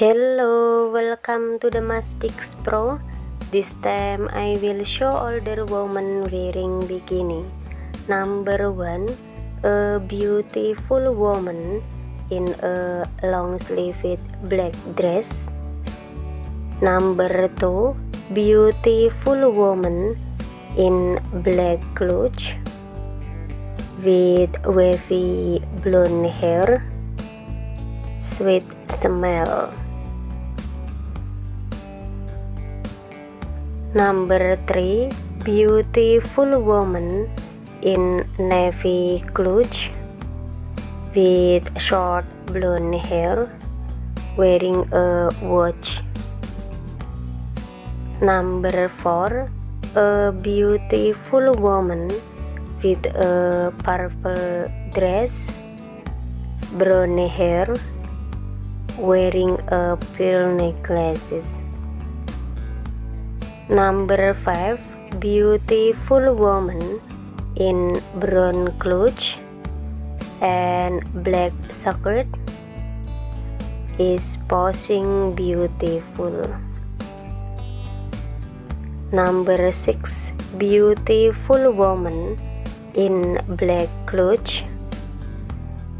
Hello, welcome to the Mastix Pro. This time I will show older woman wearing bikini. Number one, a beautiful woman in a long sleeved black dress. Number two, beautiful woman in black clothes with wavy blonde hair. Sweet smell. Number three, beautiful woman in navy clothes with short blonde hair, wearing a watch. Number four, a beautiful woman with a purple dress, brown hair, wearing a pearl necklace. Number 5 Beautiful woman in brown clothes and black skirt is posing beautiful. Number 6 Beautiful woman in black clothes,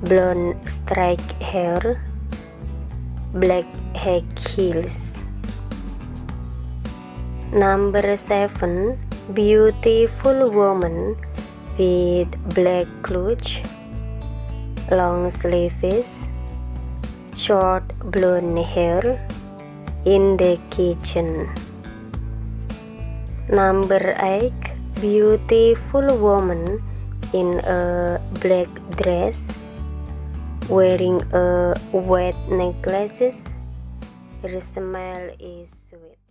blonde straight hair, black high heels. Number 7 Beautiful woman with black clothes, long sleeves, short blonde hair in the kitchen. Number 8 Beautiful woman in a black dress wearing a white necklace. Her smile is sweet.